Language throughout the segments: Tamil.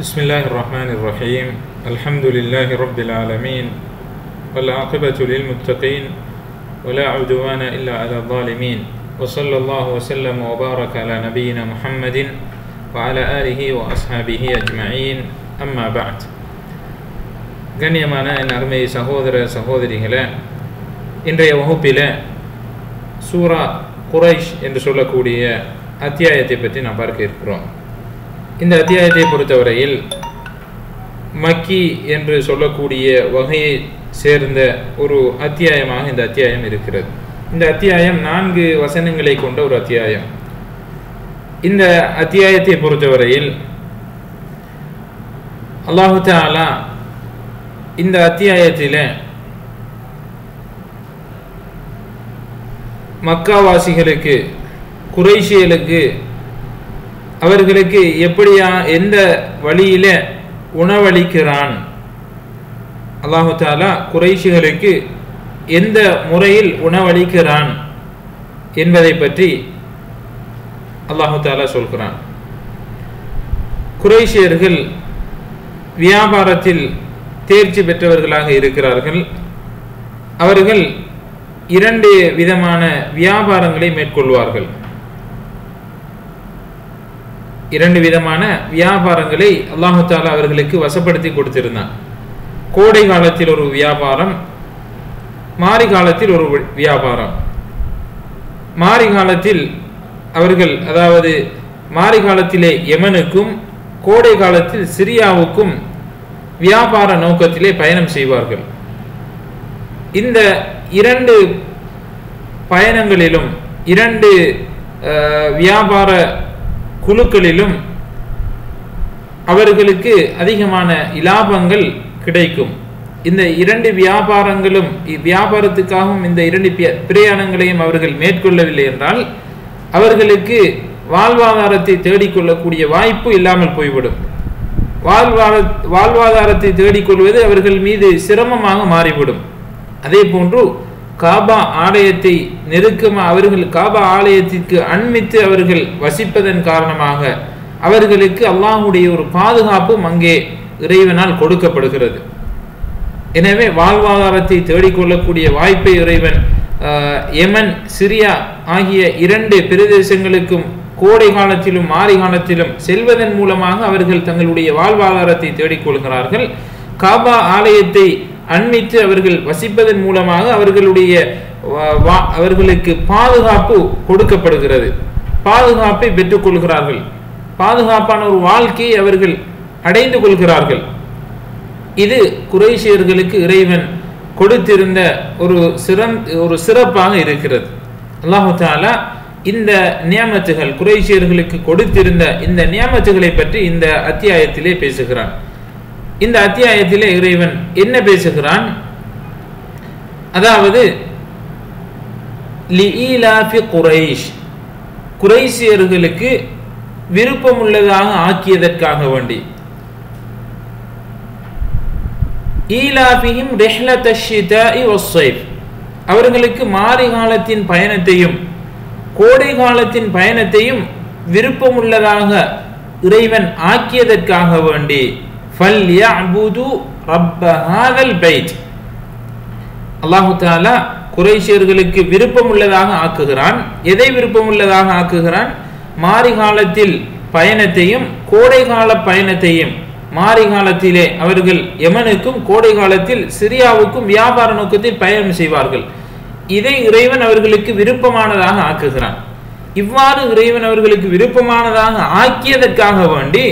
بسم الله الرحمن الرحيم الحمد لله رب العالمين والعاقبة للمتقين ولا عدوان إلا على الظالمين وصلى الله وسلم وبارك على نبينا محمد وعلى آله وأصحابه أجمعين أما بعد கண்ணியமான என் அருமை சகோதர சகோதரிகளே இன்றைய வகுப்பில் சூரா குரைஷ் என்று சொல்லக்கூடிய அத்தியாயத்தை பற்றி நாம் பார்க்க இருக்கிறோம் இந்த அத்தியாயத்தை பொறுத்தவரையில் மக்கி என்று சொல்லக்கூடிய வகையை சேர்ந்த ஒரு அத்தியாயமாக இந்த அத்தியாயம் இருக்கிறது. இந்த அத்தியாயம் நான்கு வசனங்களை கொண்ட ஒரு அத்தியாயம். இந்த அத்தியாயத்தை பொறுத்தவரையில் அல்லாஹு தாலா இந்த அத்தியாயத்தில் மக்காவாசிகளுக்கு குறைஷியலுக்கு அவர்களுக்கு எப்படியா எந்த வழியில உணவளிக்கிறான்? அல்லாஹு தாலா குறைஷிகளுக்கு எந்த முறையில் உணவளிக்கிறான் என்பதை பற்றி அல்லாஹு தாலா சொல்கிறான். குறைஷியர்கள் வியாபாரத்தில் தேர்ச்சி பெற்றவர்களாக இருக்கிறார்கள். அவர்கள் இரண்டு விதமான வியாபாரங்களை மேற்கொள்வார்கள். இரண்டு விதமான வியாபாரங்களை அல்லாஹு தாலா அவர்களுக்கு வசப்படுத்தி கொடுத்திருந்தான். கோடை காலத்தில் ஒரு வியாபாரம் மாறி காலத்தில் ஒரு வியாபாரம். மாறி காலத்தில் அவர்கள் அதாவது மாறி காலத்திலே யமனுக்கும் கோடை காலத்தில் சிரியாவுக்கும் வியாபார நோக்கத்திலே பயணம் செய்வார்கள். இந்த இரண்டு பயணங்களிலும் இரண்டு வியாபார குழுக்களிலும் அவர்களுக்கு அதிகமான இலாபங்கள் கிடைக்கும். இந்த இரண்டு வியாபாரங்களும் வியாபாரத்துக்காகவும் இந்த இரண்டு பிரயாணங்களையும் அவர்கள் மேற்கொள்ளவில்லை என்றால் அவர்களுக்கு வாழ்வாதாரத்தை தேடிக்கொள்ளக்கூடிய வாய்ப்பு இல்லாமல் போய்விடும். வாழ்வாத வாழ்வாதாரத்தை தேடிக்கொள்வது அவர்கள் மீது சிரமமாக மாறிவிடும். அதே போன்று காபா ஆலயத்தை நெருக்கமாக அவர்கள் காபா ஆலயத்திற்கு அண்மித்து அவர்கள் வசிப்பதன் காரணமாக அவர்களுக்கு அல்லாஹுடைய ஒரு பாதுகாப்பும் அங்கே இறைவனால் கொடுக்கப்படுகிறது. எனவே வாழ்வாதாரத்தை தேடிக்கொள்ளக்கூடிய வாய்ப்பை இறைவன் யமன் சிரியா ஆகிய இரண்டு பிரதேசங்களுக்கும் கோடை காலத்திலும் மாரி காலத்திலும் செல்வதன் மூலமாக அவர்கள் தங்களுடைய வாழ்வாதாரத்தை தேடிக்கொள்கிறார்கள். காபா ஆலயத்தை அண்மித்து அவர்கள் வசிப்பதன் மூலமாக அவர்களுடைய அவர்களுக்கு பாதுகாப்பு கொடுக்கப்படுகிறது. பாதுகாப்பை பெற்றுக்கொள்கிறார்கள். பாதுகாப்பான ஒரு வாழ்க்கையை அவர்கள் அடைந்து கொள்கிறார்கள். இது குரேஷியர்களுக்கு இறைவன் கொடுத்திருந்த ஒரு சிறந்த ஒரு சிறப்பாக இருக்கிறது. அல்லாஹு தாலா இந்த நியமத்துகள் குரேஷியர்களுக்கு கொடுத்திருந்த இந்த நியமத்துகளை பற்றி இந்த அத்தியாயத்திலே பேசுகிறான். இந்த அத்தியாயத்திலே இறைவன் என்ன பேசுகிறான்? அதாவது குறைஷ். குறைசியர்களுக்கு விருப்பமுள்ளதாக ஆக்கியதற்காக வேண்டி. ஈலாபியும் அவர்களுக்கு மாறி காலத்தின் பயணத்தையும் கோடை காலத்தின் பயணத்தையும் விருப்பமுள்ளதாக இறைவன் ஆக்கியதற்காக வேண்டி அல்லாஹு தாலா குறைஷியர்களுக்கு விருப்பம் உள்ளதாக ஆக்குகிறான். எதை விருப்பம் உள்ளதாக ஆக்குகிறான்? மாரி காலத்தில் பயணத்தையும் கோடை கால பயணத்தையும். மாரி காலத்திலே அவர்கள் யமனுக்கும் கோடை காலத்தில் சிரியாவுக்கும் வியாபார நோக்கத்தில் பயணம் செய்வார்கள். இதை இறைவன் அவர்களுக்கு விருப்பமானதாக ஆக்குகிறான். இவ்வாறு இறைவன் அவர்களுக்கு விருப்பமானதாக ஆக்கியதற்காக வேண்டி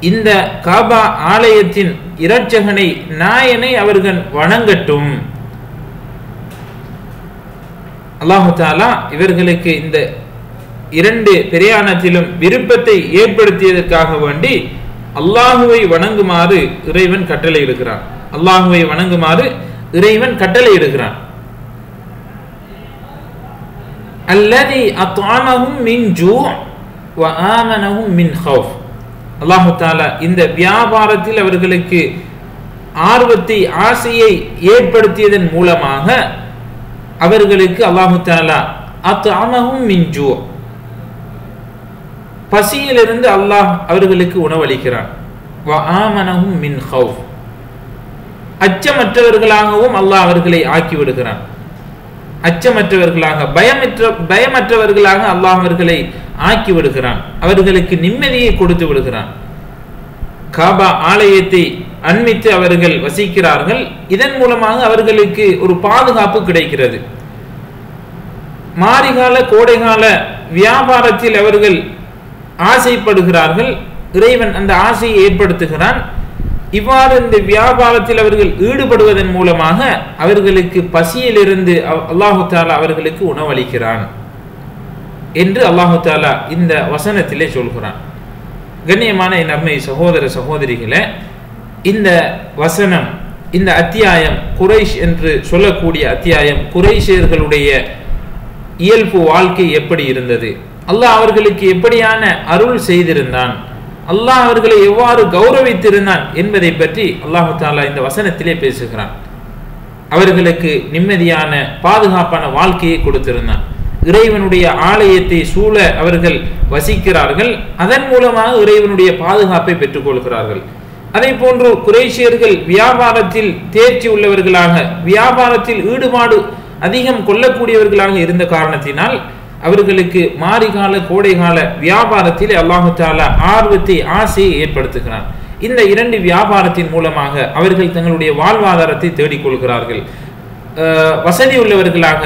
இந்த காபா ஆலயத்தின் இரட்சகனை நாயனை அவர்கள் வணங்கட்டும். அல்லாஹு தாலா இவர்களுக்கு இந்த இரண்டு பிரயாணத்திலும் விருப்பத்தை ஏற்படுத்தியதற்காக வேண்டி அல்லாஹுவை வணங்குமாறு இறைவன் கட்டளை இருக்கிறான் அல்லாஹுவை வணங்குமாறு இறைவன் கட்டளை இருக்கிறான் அல்லதி அத்ஆமஹும் மின் ஜூ வ ஆமனஹும் மின் ஹவுஃப் அல்லாஹு தாலா இந்த வியாபாரத்தில் அவர்களுக்கு ஆர்வத்தை ஆசையை ஏற்படுத்தியதன் மூலமாக அவர்களுக்கு அல்லாஹு தாலா அத்ஆமஹும் மின் ஜூ. பசியிலிருந்து அல்லாஹ் அவர்களுக்கு உணவளிக்கிறான். வ ஆமனஹும் மின் ஹவுஃப் அச்சமற்றவர்களாகவும் அல்லாஹ் அவர்களை ஆக்கி விடுகிறான். அச்சமற்றவர்களாக பயமற்ற பயமற்றவர்களாக அல்லாஹ் அவர்களை ஆக்கி விடுகிறான். அவர்களுக்கு நிம்மதியை கொடுத்து விடுகிறான். காபா ஆலயத்தை அண்மித்து அவர்கள் வசிக்கிறார்கள். இதன் மூலமாக அவர்களுக்கு ஒரு பாதுகாப்பு கிடைக்கிறது. மாரிகால கோடைகால வியாபாரத்தில் அவர்கள் ஆசைப்படுகிறார்கள். இறைவன் அந்த ஆசையை ஏற்படுத்துகிறான். இவ்வாறு இந்த வியாபாரத்தில் அவர்கள் ஈடுபடுவதன் மூலமாக அவர்களுக்கு பசியிலிருந்து அல்லாஹு தாலா அவர்களுக்கு உணவளிக்கிறான் என்று அல்லாஹு தாலா இந்த வசனத்திலே சொல்கிறான். கண்ணியமான என் அம்மை சகோதர சகோதரிகளை இந்த வசனம் இந்த அத்தியாயம் குறைஷ் என்று சொல்லக்கூடிய அத்தியாயம் குறைஷியர்களுடைய இயல்பு வாழ்க்கை எப்படி இருந்தது? அல்லாஹ் அவர்களுக்கு எப்படியான அருள் செய்திருந்தான்? அல்லாஹ் அவர்களை எவ்வாறு கௌரவித்திருந்தான் என்பதை பற்றி அல்லாஹு தாலா இந்த வசனத்திலே பேசுகிறான். அவர்களுக்கு நிம்மதியான பாதுகாப்பான வாழ்க்கையை கொடுத்திருந்தான். இறைவனுடைய ஆலயத்தை சூழ அவர்கள் வசிக்கிறார்கள். அதன் மூலமாக இறைவனுடைய பாதுகாப்பை பெற்றுக்கொள்கிறார்கள். அதே போன்று குரேஷியர்கள் வியாபாரத்தில் தேர்ச்சி உள்ளவர்களாக வியாபாரத்தில் ஈடுபாடு அதிகம் கொள்ளக்கூடியவர்களாக இருந்த காரணத்தினால் அவர்களுக்கு மாரிகால கோடைகால வியாபாரத்தில் அல்லாஹு தாலா ஆர்வத்தை ஆசையை ஏற்படுத்துகிறான். இந்த இரண்டு வியாபாரத்தின் மூலமாக அவர்கள் தங்களுடைய வாழ்வாதாரத்தை தேடிக்கொள்கிறார்கள். வசதி உள்ளவர்களாக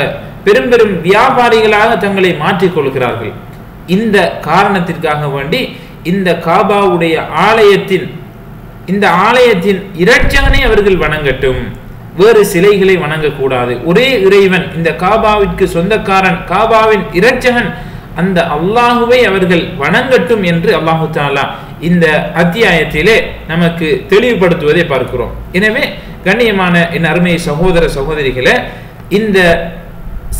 பெரும் பெரும் வியாபாரிகளாக தங்களை மாற்றிக்கொள்கிறார்கள். இந்த காரணத்திற்காக வேண்டி இந்த காபாவுடைய ஆலயத்தின் இந்த ஆலயத்தின் இரட்சகனை அவர்கள் வணங்கட்டும். வேறு சிலைகளை வணங்கக்கூடாது. ஒரே இறைவன் இந்த காபாவிற்கு சொந்தக்காரன் காபாவின் இரட்சகன் அந்த அல்லாஹுவை அவர்கள் வணங்கட்டும் என்று அல்லாஹு தாலா இந்த அத்தியாயத்திலே நமக்கு தெளிவுபடுத்துவதை பார்க்கிறோம். எனவே கண்ணியமான என் அருமை சகோதர சகோதரிகளை இந்த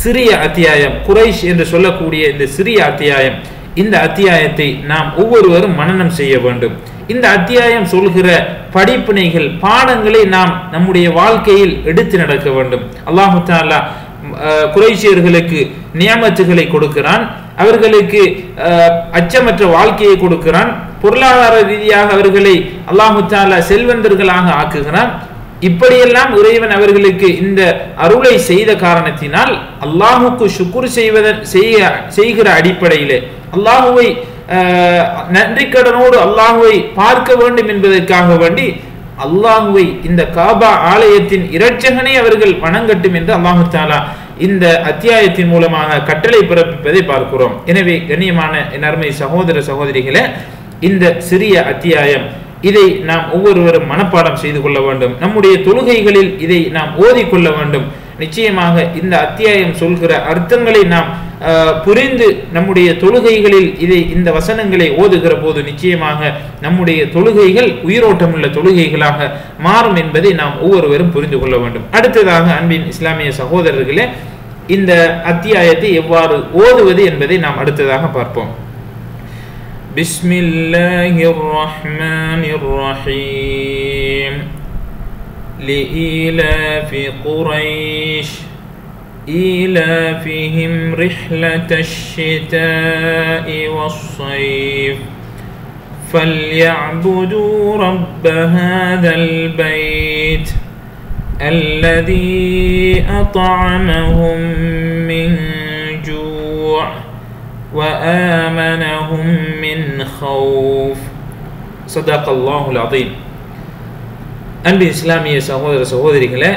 சிறிய அத்தியாயம் குறைஷ் என்று சொல்லக்கூடிய இந்த சிறிய அத்தியாயம் இந்த அத்தியாயத்தை நாம் ஒவ்வொருவரும் மனனம் செய்ய வேண்டும். இந்த அத்தியாயம் சொல்கிற படிப்பினைகள் பாடங்களை நாம் நம்முடைய வாழ்க்கையில் எடுத்து நடக்க வேண்டும். அல்லாஹு தாலா குறைசியர்களுக்கு நியமத்துகளை கொடுக்கிறான். அவர்களுக்கு அச்சமற்ற வாழ்க்கையை கொடுக்கிறான். பொருளாதார ரீதியாக அவர்களை அல்லாஹு தாலா செல்வந்தர்களாக ஆக்குகிறான். இப்படியெல்லாம் இறைவன் அவர்களுக்கு இந்த அருளை செய்த காரணத்தினால் அல்லாஹுக்கு சுக்குர் செய்வதன் செய்ய செய்கிற அடிப்படையிலே அல்லாஹுவை நன்றிக்கடனோடு அல்லாஹுவை பார்க்க வேண்டும் என்பதற்காக வேண்டி அல்லாஹுவை இந்த காபா ஆலயத்தின் இரட்சகனை அவர்கள் வணங்கட்டும் என்று அல்லாஹு தாலா இந்த அத்தியாயத்தின் மூலமாக கட்டளை பிறப்பிப்பதை பார்க்கிறோம். எனவே கண்ணியமான நர்மை சகோதர சகோதரிகளே இந்த சிறிய அத்தியாயம் இதை நாம் ஒவ்வொருவரும் மனப்பாடம் செய்து கொள்ள வேண்டும். நம்முடைய தொழுகைகளில் இதை நாம் ஓதிக்கொள்ள வேண்டும். நிச்சயமாக இந்த அத்தியாயம் சொல்கிற அர்த்தங்களை நாம் புரிந்து நம்முடைய தொழுகைகளில் இதை இந்த வசனங்களை ஓதுகிற போது நிச்சயமாக நம்முடைய தொழுகைகள் உயிரோட்டமுள்ள தொழுகைகளாக மாறும் என்பதை நாம் ஒவ்வொருவரும் புரிந்து கொள்ள வேண்டும். அடுத்ததாக அன்பின் இஸ்லாமிய சகோதரர்களே இந்த அத்தியாயத்தை எவ்வாறு ஓதுவது என்பதை நாம் அடுத்ததாக பார்ப்போம். பிஸ்மில்லாஹிர் ரஹ்மானிர் ரஹீம் لإيلاف قريش إيلافهم رحلة الشتاء والصيف. فليعبدوا رب هذا البيت الذي أطعمهم من جوع وآمنهم من خوف. صدق الله العظيم. அன்பு இஸ்லாமிய சகோதர சகோதரிகளை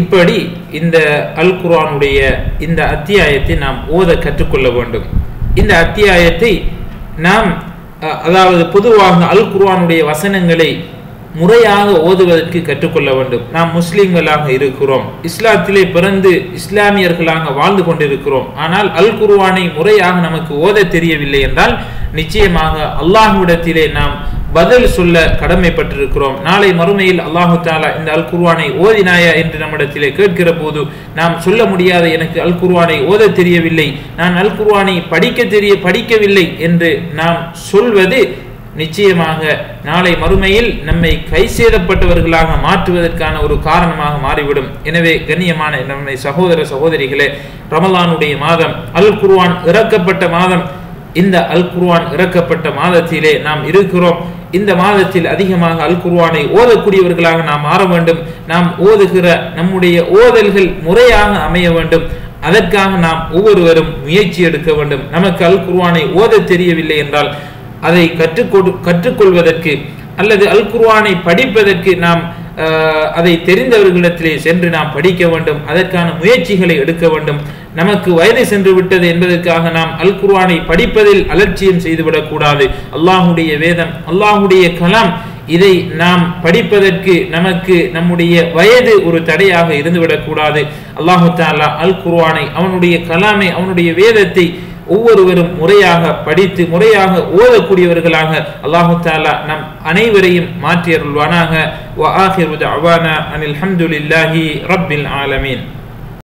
இப்படி இந்த அல் குரானுடைய இந்த அத்தியாயத்தை நாம் ஓத கற்றுக்கொள்ள வேண்டும். இந்த அத்தியாயத்தை நாம் அதாவது பொதுவாக அல் குர்வானுடைய வசனங்களை முறையாக ஓதுவதற்கு கற்றுக்கொள்ள வேண்டும். நாம் முஸ்லீம்களாக இருக்கிறோம். இஸ்லாத்திலே பிறந்து இஸ்லாமியர்களாக வாழ்ந்து கொண்டிருக்கிறோம். ஆனால் அல் குர்வானை முறையாக நமக்கு ஓத தெரியவில்லை என்றால் நிச்சயமாக அல்லாஹ்விடத்திலே நாம் பதில் சொல்ல கடமைப்பட்டிருக்கிறோம். நாளை மறுமையில் அல்லாஹு தாலா இந்த அல் குர்வானை ஓதினாயா என்று நம்மிடத்திலே கேட்கிற போது நாம் சொல்ல முடியாத எனக்கு அல் குர்வானை ஓத தெரியவில்லை நான் அல் குர்வானை படிக்க தெரிய படிக்கவில்லை என்று நாம் சொல்வது நிச்சயமாக நாளை மறுமையில் நம்மை கை சேதப்பட்டவர்களாக மாற்றுவதற்கான ஒரு காரணமாக மாறிவிடும். எனவே கண்ணியமான நம்மை சகோதர சகோதரிகளே ரமலானுடைய மாதம் அல் குர்வான் இறக்கப்பட்ட மாதம் இந்த அல் குர்வான் இறக்கப்பட்ட மாதத்திலே நாம் இருக்கிறோம். இந்த மாதத்தில் அதிகமாக அல் குர்வானை ஓதக்கூடியவர்களாக நாம் மாற வேண்டும். நாம் ஓதுகிற நம்முடைய ஓதல்கள் முறையாக அமைய வேண்டும். அதற்காக நாம் ஒவ்வொருவரும் முயற்சி எடுக்க வேண்டும். நமக்கு அல் குர்வானை ஓத தெரியவில்லை என்றால் அதை கற்றுக்கொடு கற்றுக்கொள்வதற்கு அல்லது அல் குர்வானை படிப்பதற்கு நாம் அதை தெரிந்தவர்களிடத்திலே சென்று நாம் படிக்க வேண்டும். அதற்கான முயற்சிகளை எடுக்க வேண்டும். நமக்கு வயது சென்று விட்டது என்பதற்காக நாம் அல் குர்வானை படிப்பதில் அலட்சியம் செய்துவிடக்கூடாது. அல்லாஹுடைய வேதம் அல்லாஹுடைய கலாம் இதை நாம் படிப்பதற்கு நமக்கு நம்முடைய வயது ஒரு தடையாக இருந்துவிடக்கூடாது. அல்லாஹு தாலா அல் குர்வானை அவனுடைய கலாமை அவனுடைய வேதத்தை ஒவ்வொருவரும் முறையாக படித்து முறையாக ஓதக்கூடியவர்களாக அல்லாஹு தாலா நம் அனைவரையும் மாற்றியருள்வானாக. அனில் ஹம்துலில்லாஹி ரப்பில் ஆலமீன்.